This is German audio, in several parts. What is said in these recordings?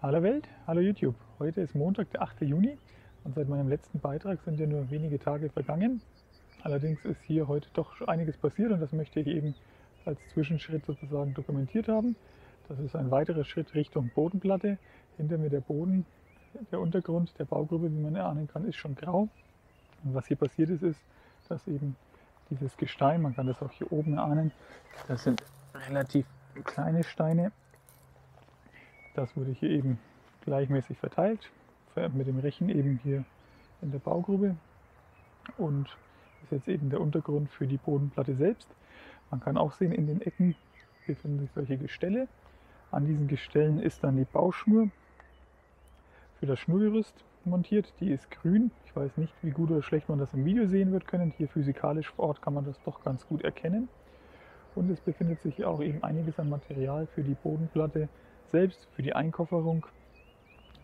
aller Welt, hallo YouTube. Heute ist Montag, der 8. Juni und seit meinem letzten Beitrag sind ja nur wenige Tage vergangen. Allerdings ist hier heute doch einiges passiert und das möchte ich eben als Zwischenschritt sozusagen dokumentiert haben. Das ist ein weiterer Schritt Richtung Bodenplatte. Hinter mir der Boden, der Untergrund der Baugruppe, wie man erahnen kann, ist schon grau. Und was hier passiert ist, ist, dass eben dieses Gestein, man kann das auch hier oben erahnen, das sind relativ kleine Steine, das wurde hier eben gleichmäßig verteilt, mit dem Rechen eben hier in der Baugrube und ist jetzt eben der Untergrund für die Bodenplatte selbst. Man kann auch sehen, in den Ecken befinden sich solche Gestelle. An diesen Gestellen ist dann die Bauschnur für das Schnurgerüst montiert. Die ist grün. Ich weiß nicht, wie gut oder schlecht man das im Video sehen wird können. Hier physikalisch vor Ort kann man das doch ganz gut erkennen. Und es befindet sich auch eben einiges an Material für die Bodenplatte selbst für die Einkofferung,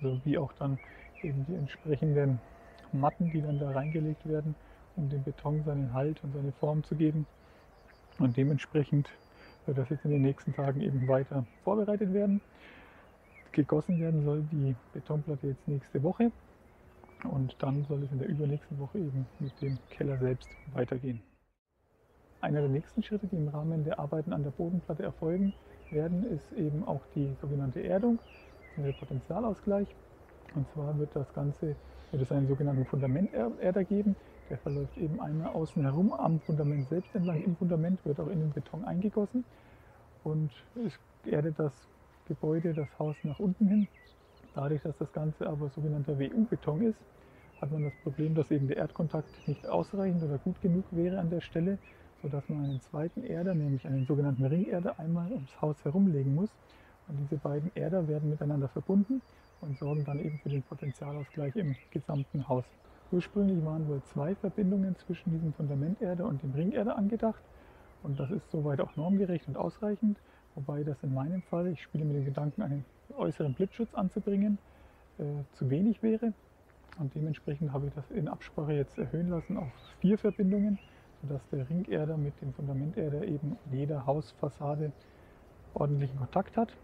sowie auch dann eben die entsprechenden Matten, die dann da reingelegt werden, um dem Beton seinen Halt und seine Form zu geben. Und dementsprechend wird das jetzt in den nächsten Tagen eben weiter vorbereitet werden. Gegossen werden soll die Betonplatte jetzt nächste Woche und dann soll es in der übernächsten Woche eben mit dem Keller selbst weitergehen. Einer der nächsten Schritte, die im Rahmen der Arbeiten an der Bodenplatte erfolgen, werden, ist eben auch die sogenannte Erdung, der Potentialausgleich. Und zwar wird das Ganze, wird es einen sogenannten Fundamenterder geben. Der verläuft eben einmal außen herum am Fundament selbst entlang. Im Fundament wird auch in den Beton eingegossen und es erdet das Gebäude, das Haus nach unten hin. Dadurch, dass das Ganze aber sogenannter WU-Beton ist, hat man das Problem, dass eben der Erdkontakt nicht ausreichend oder gut genug wäre an der Stelle sodass man einen zweiten Erder, nämlich einen sogenannten Ringerder, einmal ums Haus herumlegen muss. Und diese beiden Erder werden miteinander verbunden und sorgen dann eben für den Potentialausgleich im gesamten Haus. Ursprünglich waren wohl zwei Verbindungen zwischen diesem Fundamenterder und dem Ringerder angedacht. Und das ist soweit auch normgerecht und ausreichend, wobei das in meinem Fall, ich spiele mit dem Gedanken, einen äußeren Blitzschutz anzubringen, äh, zu wenig wäre. Und dementsprechend habe ich das in Absprache jetzt erhöhen lassen auf vier Verbindungen sodass der Ringerder mit dem Fundamenterder eben jeder Hausfassade ordentlichen Kontakt hat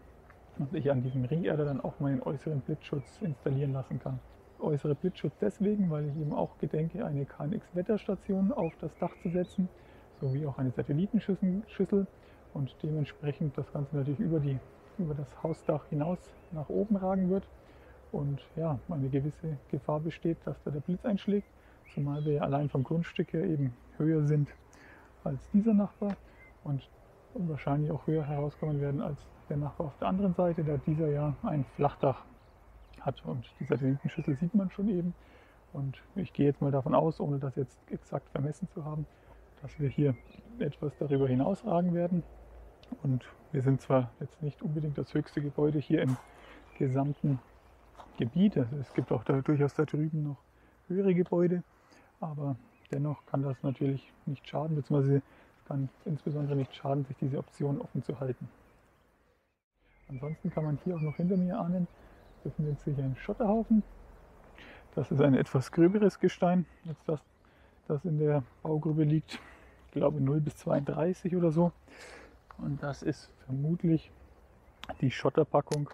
und ich an diesem Ringerder dann auch meinen äußeren Blitzschutz installieren lassen kann. Äußere Blitzschutz deswegen, weil ich eben auch gedenke, eine KNX-Wetterstation auf das Dach zu setzen, sowie auch eine Satellitenschüssel und dementsprechend das Ganze natürlich über, die, über das Hausdach hinaus nach oben ragen wird und ja, eine gewisse Gefahr besteht, dass da der Blitz einschlägt, zumal wir allein vom Grundstück her eben höher sind als dieser Nachbar und wahrscheinlich auch höher herauskommen werden als der Nachbar auf der anderen Seite, da dieser ja ein Flachdach hat. Und die Satellitenschüssel sieht man schon eben. Und ich gehe jetzt mal davon aus, ohne das jetzt exakt vermessen zu haben, dass wir hier etwas darüber hinausragen werden. Und wir sind zwar jetzt nicht unbedingt das höchste Gebäude hier im gesamten Gebiet. Also es gibt auch da durchaus da drüben noch höhere Gebäude, aber Dennoch kann das natürlich nicht schaden, beziehungsweise kann insbesondere nicht schaden, sich diese Option offen zu halten. Ansonsten kann man hier auch noch hinter mir ahnen, befindet sich ein Schotterhaufen. Das ist ein etwas gröberes Gestein als das, das in der Baugruppe liegt. Ich glaube 0 bis 32 oder so. Und das ist vermutlich die Schotterpackung,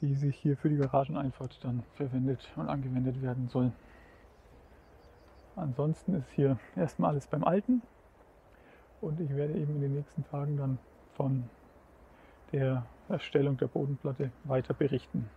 die sich hier für die Garageneinfahrt dann verwendet und angewendet werden soll. Ansonsten ist hier erstmal alles beim Alten und ich werde eben in den nächsten Tagen dann von der Erstellung der Bodenplatte weiter berichten.